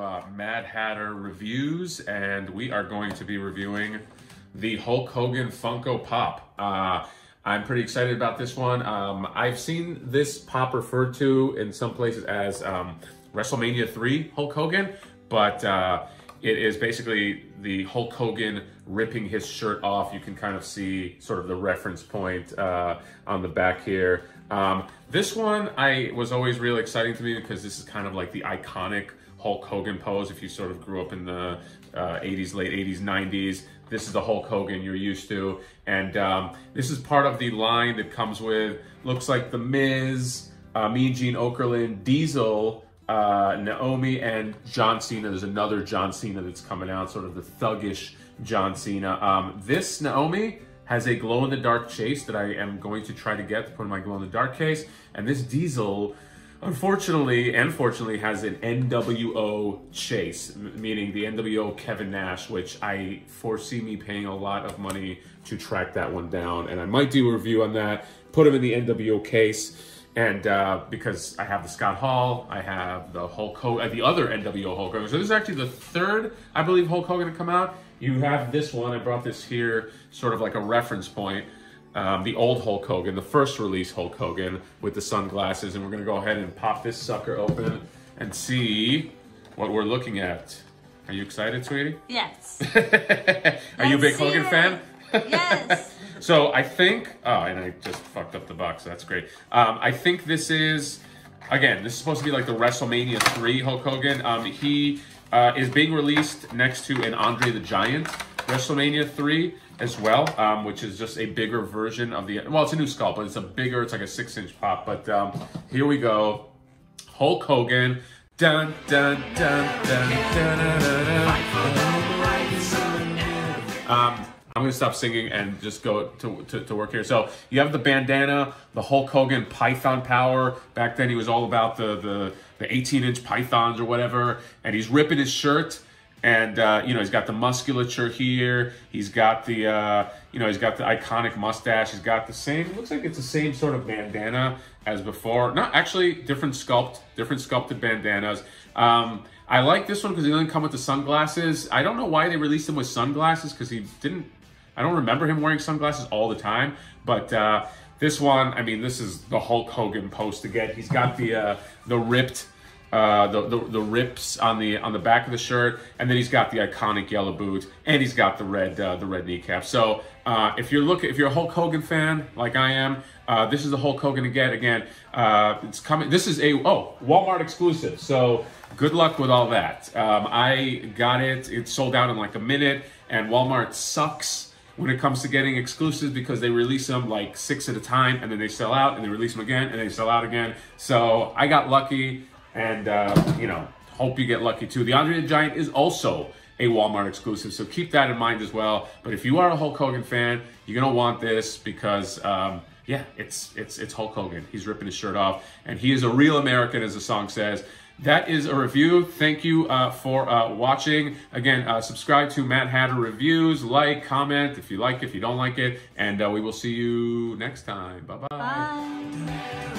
uh, Mad Hatter Reviews, and we are going to be reviewing the Hulk Hogan Funko Pop. Uh, I'm pretty excited about this one. Um, I've seen this pop referred to in some places as um, WrestleMania 3 Hulk Hogan, but uh, it is basically the Hulk Hogan ripping his shirt off. You can kind of see sort of the reference point uh, on the back here. Um, this one I was always really exciting to me because this is kind of like the iconic Hulk Hogan pose. If you sort of grew up in the uh, 80s, late 80s, 90s, this is the Hulk Hogan you're used to. And um, this is part of the line that comes with, looks like The Miz, uh, Mean Gene Okerlund, Diesel, uh, Naomi, and John Cena. There's another John Cena that's coming out, sort of the thuggish John Cena. Um, this Naomi has a glow in the dark chase that I am going to try to get to put in my glow in the dark case. And this Diesel, unfortunately and fortunately, has an NWO chase, meaning the NWO Kevin Nash, which I foresee me paying a lot of money to track that one down. And I might do a review on that, put him in the NWO case. And uh, because I have the Scott Hall, I have the Hulk Hogan, uh, the other NWO Hulk Hogan. So this is actually the third, I believe, Hulk Hogan to come out. You have this one. I brought this here, sort of like a reference point. Um, the old Hulk Hogan, the first release Hulk Hogan with the sunglasses, and we're gonna go ahead and pop this sucker open and see what we're looking at. Are you excited, sweetie? Yes. Are you a big Hogan it. fan? Yes. so I think, oh, and I just fucked up the box. So that's great. Um, I think this is, again, this is supposed to be like the WrestleMania 3 Hulk Hogan. Um, he uh, is being released next to an Andre the Giant WrestleMania 3 as well, um, which is just a bigger version of the, well, it's a new sculpt, but it's a bigger, it's like a six inch pop. But um, here we go. Hulk Hogan. Dun, dun, dun, dun, dun, dun, dun, dun. Um, I'm gonna stop singing and just go to, to, to, work here. So you have the bandana, the Hulk Hogan Python power. Back then he was all about the the, the 18 inch pythons or whatever, and he's ripping his shirt. And uh, you know he's got the musculature here. He's got the uh, you know he's got the iconic mustache. He's got the same. Looks like it's the same sort of bandana as before. Not actually different sculpt, different sculpted bandanas. Um, I like this one because he doesn't come with the sunglasses. I don't know why they released him with sunglasses because he didn't I don't remember him wearing sunglasses all the time, but uh, this one, I mean, this is the Hulk Hogan post again. He's got the uh, the ripped. Uh, the, the the rips on the on the back of the shirt, and then he's got the iconic yellow boots, and he's got the red uh, the red kneecap. So uh, if you're looking, if you're a Hulk Hogan fan like I am, uh, this is the Hulk Hogan again. Again, uh, it's coming. This is a oh Walmart exclusive. So good luck with all that. Um, I got it. It sold out in like a minute, and Walmart sucks when it comes to getting exclusives because they release them like six at a time and then they sell out and they release them again and they sell out again. So I got lucky and, uh, you know, hope you get lucky too. The Andre the Giant is also a Walmart exclusive, so keep that in mind as well. But if you are a Hulk Hogan fan, you're gonna want this because, um, yeah, it's it's it's Hulk Hogan. He's ripping his shirt off, and he is a real American, as the song says that is a review. Thank you uh, for uh, watching. Again, uh, subscribe to Mad Hatter Reviews. Like, comment if you like it, if you don't like it. And uh, we will see you next time. Bye-bye. Bye.